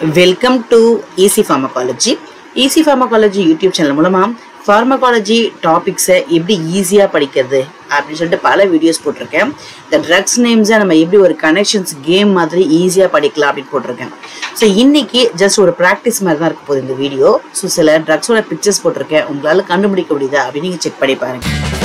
Welcome to easy pharmacology easy pharmacology YouTube channel மூலமாக pharmacology டாபிக்ஸை எப்படி ஈஸியாக படிக்கிறது அப்படின்னு சொல்லிட்டு பல வீடியோஸ் போட்டிருக்கேன். இந்த ட்ரக்ஸ் நேம்ஸை நம்ம எப்படி ஒரு கனெக்ஷன்ஸ் கேம் மாதிரி ஈஸியாக படிக்கலாம் அப்படின்னு போட்டிருக்கேன். ஸோ இன்னைக்கு ஜஸ்ட் ஒரு ப்ராக்டிஸ் மாதிரி தான் இருக்க போகுது இந்த வீடியோ ஸோ சில ட்ரக்ஸோட பிக்சர்ஸ் போட்டிருக்கேன். உங்களால் கண்டுபிடிக்க முடியுதா அப்படின்னு நீங்கள் செக் பண்ணி பாருங்க.